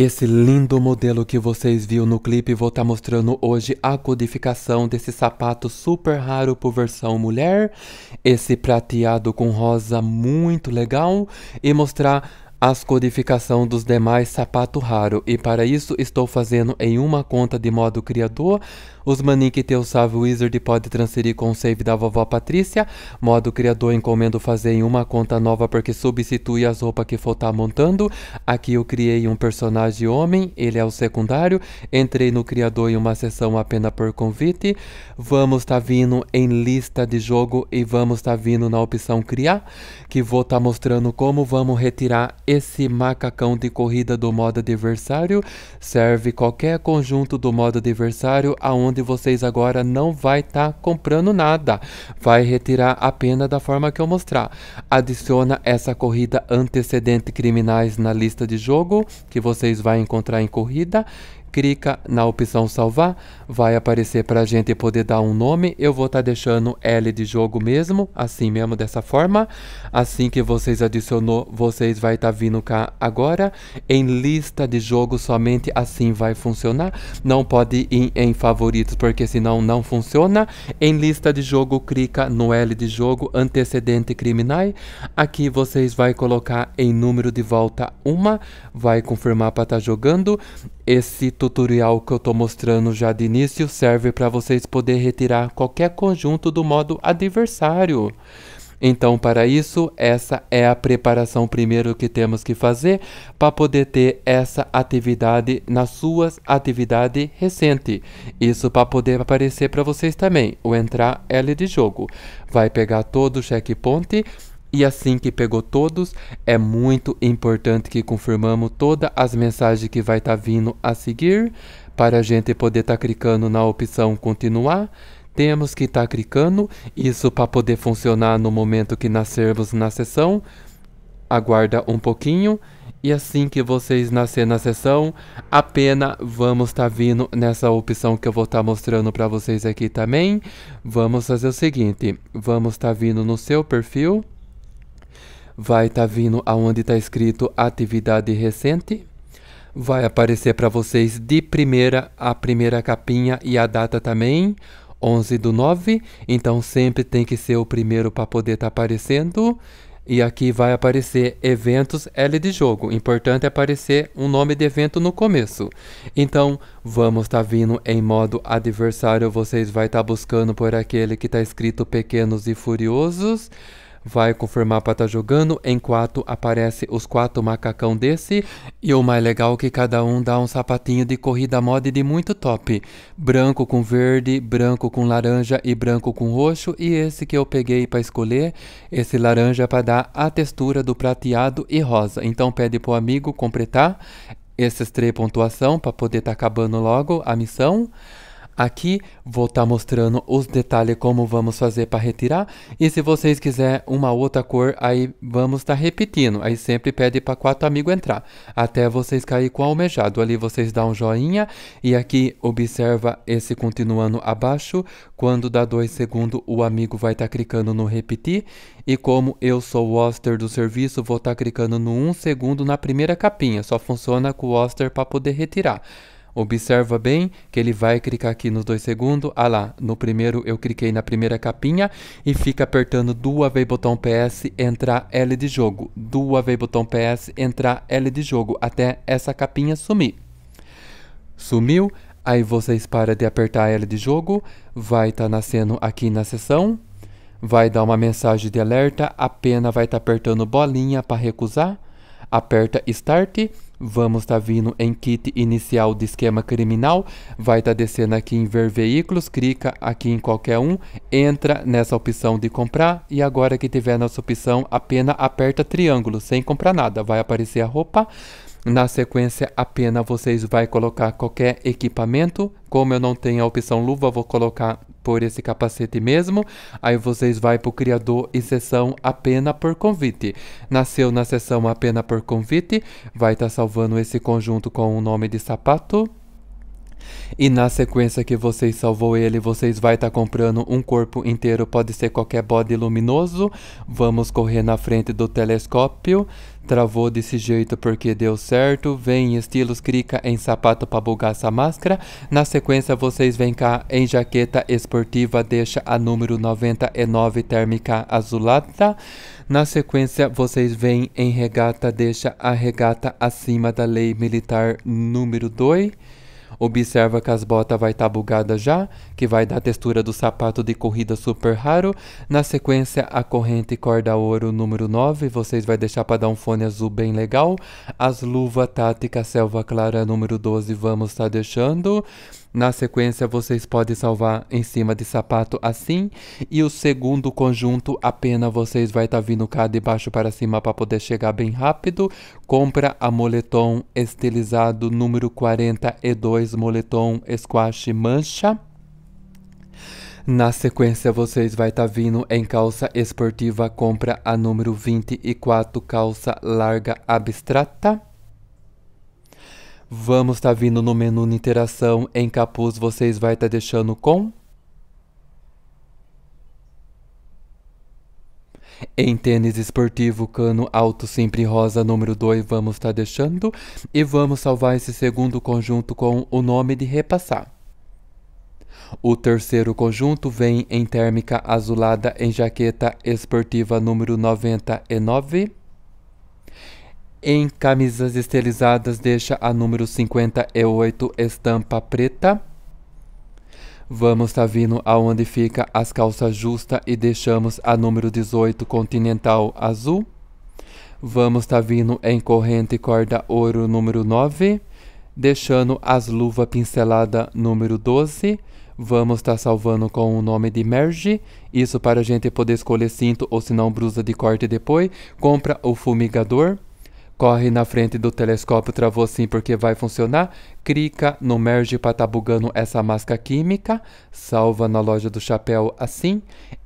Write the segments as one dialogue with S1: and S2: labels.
S1: Esse lindo modelo que vocês viram no clipe, vou estar tá mostrando hoje a codificação desse sapato super raro por versão mulher. Esse prateado com rosa muito legal. E mostrar as codificação dos demais sapato raro. E para isso estou fazendo em uma conta de modo criador os manin que tem o salve wizard pode transferir com o save da vovó Patrícia. Modo criador encomendo fazer em uma conta nova porque substitui as roupas que for tá montando. Aqui eu criei um personagem homem, ele é o secundário. Entrei no criador em uma sessão apenas por convite. Vamos tá vindo em lista de jogo e vamos tá vindo na opção criar, que vou estar tá mostrando como vamos retirar esse macacão de corrida do modo adversário. Serve qualquer conjunto do modo adversário aonde de vocês agora não vai estar tá comprando nada. Vai retirar a pena da forma que eu mostrar. Adiciona essa corrida antecedente criminais na lista de jogo que vocês vão encontrar em corrida clica na opção salvar, vai aparecer para a gente poder dar um nome. Eu vou estar tá deixando L de jogo mesmo, assim mesmo, dessa forma. Assim que vocês adicionou, vocês vai estar tá vindo cá agora. Em lista de jogo, somente assim vai funcionar. Não pode ir em favoritos, porque senão não funciona. Em lista de jogo, clica no L de jogo, antecedente criminal. Aqui vocês vai colocar em número de volta uma, vai confirmar para estar tá jogando. Esse tutorial que eu estou mostrando já de início serve para vocês poderem retirar qualquer conjunto do modo adversário. Então, para isso, essa é a preparação primeiro que temos que fazer para poder ter essa atividade nas suas atividades recentes. Isso para poder aparecer para vocês também. O entrar L de jogo. Vai pegar todo o checkpoint e assim que pegou todos, é muito importante que confirmamos todas as mensagens que vai estar tá vindo a seguir para a gente poder estar tá clicando na opção continuar. Temos que estar tá clicando isso para poder funcionar no momento que nascermos na sessão. Aguarda um pouquinho e assim que vocês nascer na sessão, apenas vamos estar tá vindo nessa opção que eu vou estar tá mostrando para vocês aqui também. Vamos fazer o seguinte, vamos estar tá vindo no seu perfil vai estar tá vindo aonde está escrito atividade recente. Vai aparecer para vocês de primeira a primeira capinha e a data também, 11 do 9. Então sempre tem que ser o primeiro para poder estar tá aparecendo. E aqui vai aparecer eventos L de jogo. Importante é aparecer um nome de evento no começo. Então, vamos estar tá vindo em modo adversário. Vocês vai estar tá buscando por aquele que está escrito Pequenos e Furiosos vai confirmar para estar tá jogando. Em quatro aparece os quatro macacão desse. E o mais legal é que cada um dá um sapatinho de corrida mod de muito top. Branco com verde, branco com laranja e branco com roxo. E esse que eu peguei para escolher, esse laranja para dar a textura do prateado e rosa. Então pede pro amigo completar esses três pontuação para poder estar tá acabando logo a missão. Aqui vou estar tá mostrando os detalhes como vamos fazer para retirar. E se vocês quiserem uma outra cor, aí vamos estar tá repetindo. Aí sempre pede para quatro amigos entrar. Até vocês cair com o almejado. Ali vocês dão um joinha. E aqui observa esse continuando abaixo. Quando dá dois segundos, o amigo vai estar tá clicando no repetir. E como eu sou o hoster do serviço, vou estar tá clicando no um segundo na primeira capinha. Só funciona com o hoster para poder retirar. Observa bem que ele vai clicar aqui nos dois segundos. Ah lá, no primeiro eu cliquei na primeira capinha e fica apertando duas vezes botão PS, entrar L de jogo. Duas vezes botão PS, entrar L de jogo, até essa capinha sumir. Sumiu, aí vocês param de apertar L de jogo, vai estar tá nascendo aqui na sessão, vai dar uma mensagem de alerta, a pena vai estar tá apertando bolinha para recusar, aperta Start Vamos estar tá vindo em kit inicial de esquema criminal, vai estar tá descendo aqui em ver veículos, clica aqui em qualquer um, entra nessa opção de comprar. E agora que tiver nessa opção, apenas aperta triângulo sem comprar nada, vai aparecer a roupa. Na sequência, apenas vocês vai colocar qualquer equipamento, como eu não tenho a opção luva, vou colocar por esse capacete mesmo. Aí vocês vai para o criador e sessão apenas por convite. Nasceu na sessão apenas por convite, vai estar tá salvando esse conjunto com o nome de sapato. E na sequência que vocês salvou ele, vocês vai estar tá comprando um corpo inteiro, pode ser qualquer bode luminoso. Vamos correr na frente do telescópio. Travou desse jeito porque deu certo. Vem estilos, clica em sapato para bugar essa máscara. Na sequência vocês vêm cá em jaqueta esportiva, deixa a número 99 térmica azulada. Na sequência vocês vêm em regata, deixa a regata acima da lei militar número 2. Observa que as botas vai estar tá bugadas já, que vai dar a textura do sapato de corrida super raro. Na sequência, a corrente corda ouro número 9, vocês vai deixar para dar um fone azul bem legal. As luvas tática selva clara número 12, vamos estar tá deixando. Na sequência, vocês podem salvar em cima de sapato assim. E o segundo conjunto, a pena vocês vai estar tá vindo cá de baixo para cima para poder chegar bem rápido. Compra a moletom estilizado número 42, moletom squash mancha. Na sequência, vocês vai estar tá vindo em calça esportiva, compra a número 24, calça larga abstrata. Vamos estar tá vindo no menu de interação em capuz, vocês vai estar tá deixando com. Em tênis esportivo, cano alto sempre rosa número 2, vamos estar tá deixando. E vamos salvar esse segundo conjunto com o nome de repassar. O terceiro conjunto vem em térmica azulada em jaqueta esportiva número 99. Em camisas estilizadas, deixa a número 58 estampa preta. Vamos estar tá aonde fica as calças justas e deixamos a número 18 continental azul. Vamos estar tá em corrente corda ouro número 9, deixando as luvas pincelada número 12. Vamos estar tá salvando com o nome de Merge, isso para a gente poder escolher cinto ou se não brusa de corte depois. Compra o fumigador. Corre na frente do telescópio, travou sim porque vai funcionar. Clica no merge para estar tá bugando essa máscara química. Salva na loja do chapéu assim.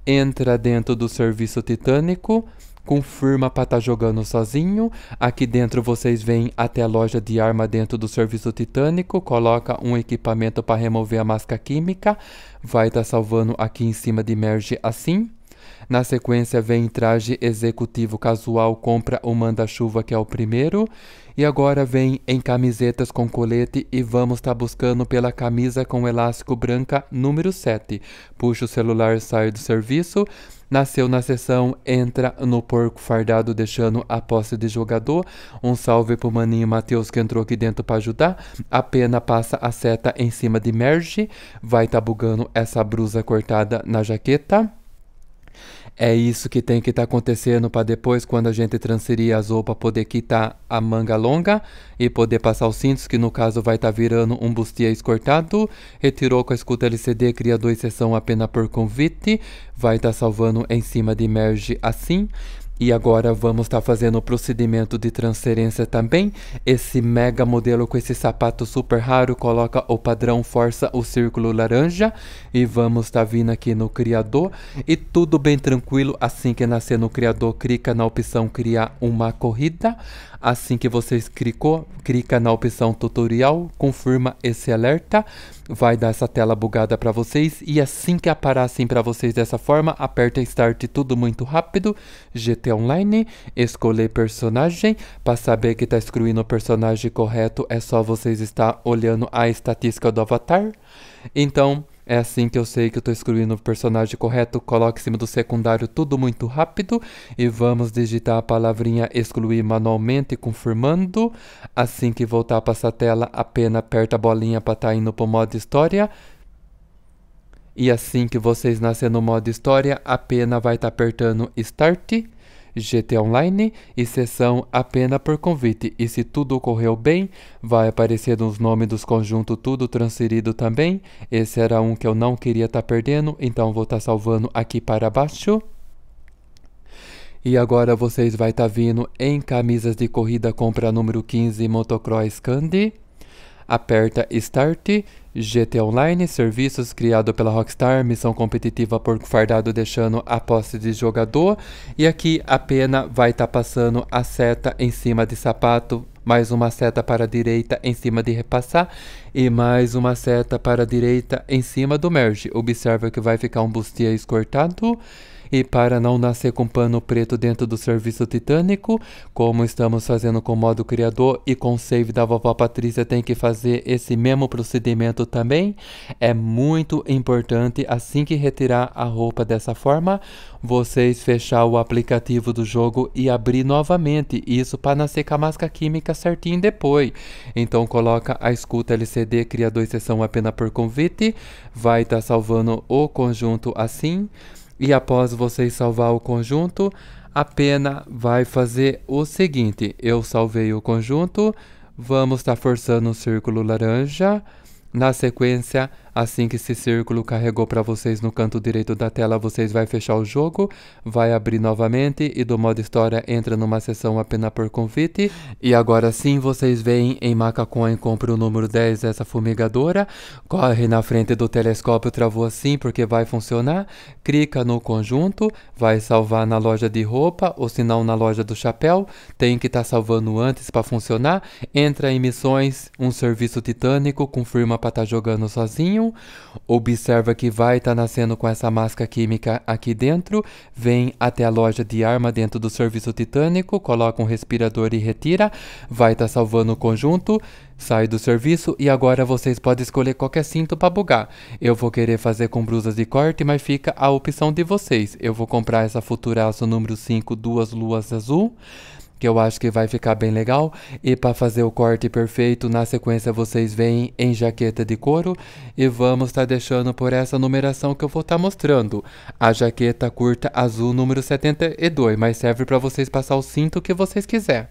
S1: Entra dentro do serviço titânico. Confirma para estar tá jogando sozinho. Aqui dentro vocês vêm até a loja de arma dentro do serviço titânico. Coloca um equipamento para remover a máscara química. Vai estar tá salvando aqui em cima de merge assim. Na sequência vem traje executivo casual, compra o manda-chuva que é o primeiro. E agora vem em camisetas com colete e vamos estar tá buscando pela camisa com elástico branca número 7. Puxa o celular, sai do serviço. Nasceu na sessão, entra no porco fardado, deixando a posse de jogador. Um salve pro maninho Matheus que entrou aqui dentro para ajudar. A pena passa a seta em cima de merge. Vai tá bugando essa brusa cortada na jaqueta. É isso que tem que estar tá acontecendo para depois, quando a gente transferir as roupas, poder quitar a manga longa e poder passar os cintos, que no caso vai estar tá virando um bustier escortado. Retirou com a escuta LCD, cria dois sessão apenas por convite. Vai estar tá salvando em cima de merge assim. E agora vamos estar tá fazendo o procedimento de transferência também. Esse mega modelo com esse sapato super raro, coloca o padrão força o círculo laranja e vamos estar tá vindo aqui no criador e tudo bem tranquilo. Assim que nascer no criador, clica na opção criar uma corrida. Assim que vocês clicou, clica na opção tutorial, confirma esse alerta, vai dar essa tela bugada para vocês. E assim que aparar assim para vocês dessa forma, aperta Start tudo muito rápido, GT Online, escolher personagem, para saber que está excluindo o personagem correto é só vocês estar olhando a estatística do avatar. Então, é assim que eu sei que eu estou excluindo o personagem correto. Coloque em cima do secundário tudo muito rápido. E vamos digitar a palavrinha excluir manualmente, confirmando. Assim que voltar para essa tela, apenas aperta a bolinha para estar tá indo para o modo história. E assim que vocês nascerem no modo história, apenas vai estar tá apertando Start. GT Online e sessão apenas por convite. E se tudo ocorreu bem, vai aparecer nos nomes dos conjuntos tudo transferido também. Esse era um que eu não queria estar tá perdendo, então vou estar tá salvando aqui para baixo. E agora vocês vai estar tá vindo em camisas de corrida compra número 15 Motocross Candy. Aperta Start GT Online, serviços criado pela Rockstar, missão competitiva porco fardado deixando a posse de jogador. E aqui a pena vai estar tá passando a seta em cima de sapato, mais uma seta para a direita em cima de repassar. e mais uma seta para a direita em cima do merge. Observa que vai ficar um bustier escortado e para não nascer com pano preto dentro do serviço titânico, como estamos fazendo com o modo criador e com save da vovó Patrícia tem que fazer esse mesmo procedimento também, é muito importante assim que retirar a roupa dessa forma, vocês fechar o aplicativo do jogo e abrir novamente, isso para nascer com a máscara química certinho depois. Então coloca a escuta LCD criador e sessão apenas por convite, vai estar tá salvando o conjunto assim. E após vocês salvar o conjunto, a pena vai fazer o seguinte: eu salvei o conjunto, vamos estar tá forçando o círculo laranja. Na sequência, Assim que esse círculo carregou para vocês no canto direito da tela, vocês vai fechar o jogo, vai abrir novamente e do modo história entra numa sessão apenas por convite. E agora sim, vocês veem em Macacoin compra o número 10 essa fumigadora, corre na frente do telescópio, travou assim porque vai funcionar, clica no conjunto, vai salvar na loja de roupa ou se não na loja do chapéu, tem que estar tá salvando antes para funcionar, entra em missões, um serviço titânico, confirma para estar tá jogando sozinho, observa que vai estar tá nascendo com essa máscara química aqui dentro, vem até a loja de arma dentro do serviço titânico, coloca um respirador e retira, vai estar tá salvando o conjunto, sai do serviço e agora vocês podem escolher qualquer cinto para bugar. Eu vou querer fazer com brusas de corte, mas fica a opção de vocês. Eu vou comprar essa Futuraço número 5, duas luas azul que eu acho que vai ficar bem legal. E para fazer o corte perfeito, na sequência vocês veem em jaqueta de couro e vamos estar tá deixando por essa numeração que eu vou estar tá mostrando. A jaqueta curta azul número 72, mas serve para vocês passar o cinto que vocês quiser.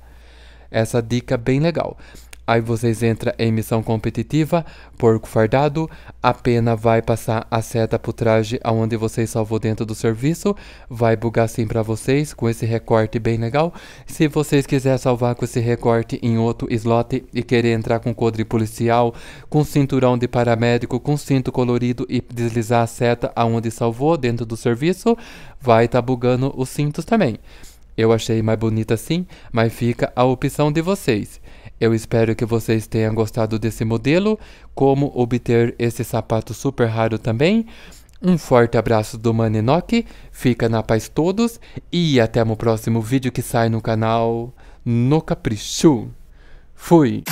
S1: Essa dica bem legal. Aí vocês entram em missão competitiva, porco fardado, a pena vai passar a seta pro traje aonde vocês salvou dentro do serviço, vai bugar assim para vocês com esse recorte bem legal. Se vocês quiserem salvar com esse recorte em outro slot e querer entrar com codre policial, com cinturão de paramédico, com cinto colorido e deslizar a seta aonde salvou dentro do serviço, vai estar tá bugando os cintos também. Eu achei mais bonita assim, mas fica a opção de vocês. Eu espero que vocês tenham gostado desse modelo, como obter esse sapato super raro também. Um forte abraço do Maninock, fica na paz todos e até o próximo vídeo que sai no canal No Capricho. Fui!